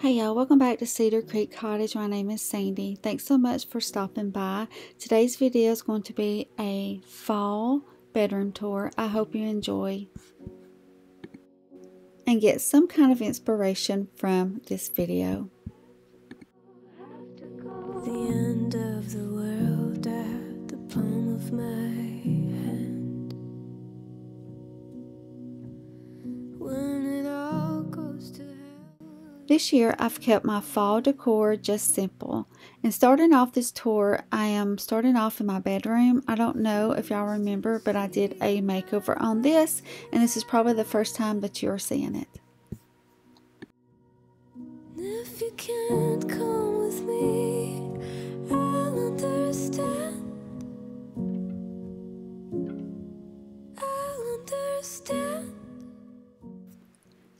Hey y'all, welcome back to Cedar Creek Cottage. My name is Sandy. Thanks so much for stopping by. Today's video is going to be a fall bedroom tour. I hope you enjoy and get some kind of inspiration from this video. This year I've kept my fall decor just simple. And starting off this tour, I am starting off in my bedroom. I don't know if y'all remember, but I did a makeover on this, and this is probably the first time that you're seeing it.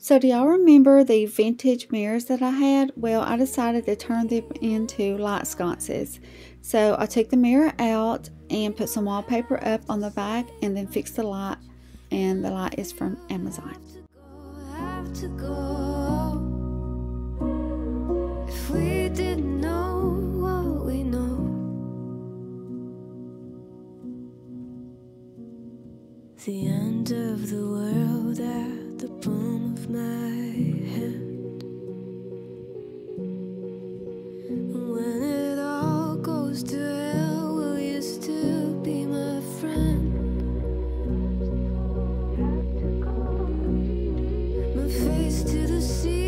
So do y'all remember the vintage mirrors that I had? Well, I decided to turn them into light sconces. So I took the mirror out and put some wallpaper up on the back and then fixed the light. And the light is from Amazon. The end of the world palm of my hand. When it all goes to hell, will you still be my friend? My face to the sea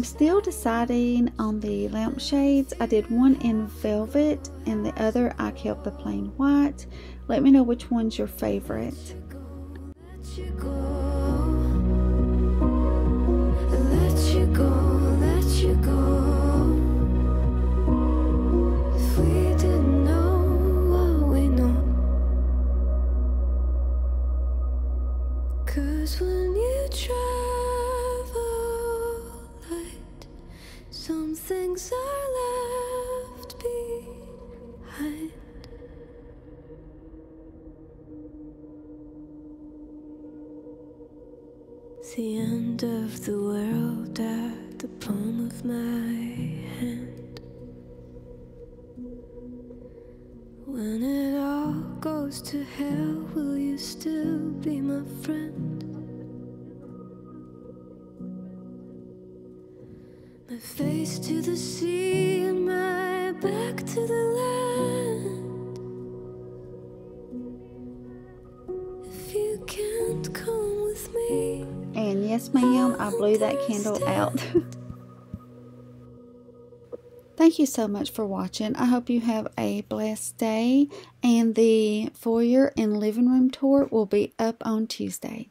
I'm still deciding on the lampshades. I did one in velvet and the other I kept the plain white. Let me know which one's your favorite. The end of the world at the palm of my hand. When it all goes to hell, will you still be my friend? My face to the sea and my back to the land. If you can't come. And yes, ma'am, I blew that candle out. Thank you so much for watching. I hope you have a blessed day. And the foyer and living room tour will be up on Tuesday.